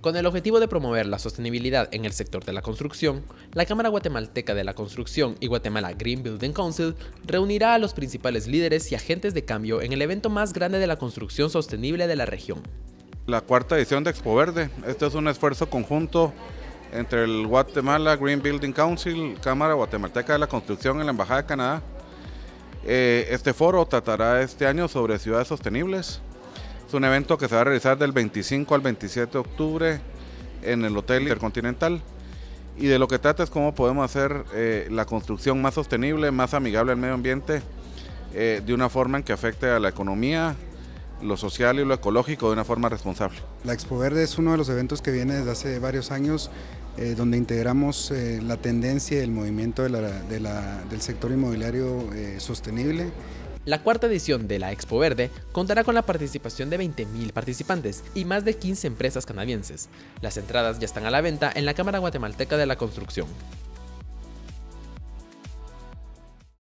Con el objetivo de promover la sostenibilidad en el sector de la construcción, la Cámara Guatemalteca de la Construcción y Guatemala Green Building Council reunirá a los principales líderes y agentes de cambio en el evento más grande de la construcción sostenible de la región. La cuarta edición de Expo Verde. Este es un esfuerzo conjunto entre el Guatemala Green Building Council, Cámara Guatemalteca de la Construcción y la Embajada de Canadá. Eh, este foro tratará este año sobre ciudades sostenibles es un evento que se va a realizar del 25 al 27 de octubre en el Hotel Intercontinental. Y de lo que trata es cómo podemos hacer eh, la construcción más sostenible, más amigable al medio ambiente, eh, de una forma en que afecte a la economía, lo social y lo ecológico de una forma responsable. La Expo Verde es uno de los eventos que viene desde hace varios años, eh, donde integramos la tendencia y el movimiento del sector inmobiliario sostenible la cuarta edición de la Expo Verde contará con la participación de 20.000 participantes y más de 15 empresas canadienses. Las entradas ya están a la venta en la Cámara Guatemalteca de la Construcción.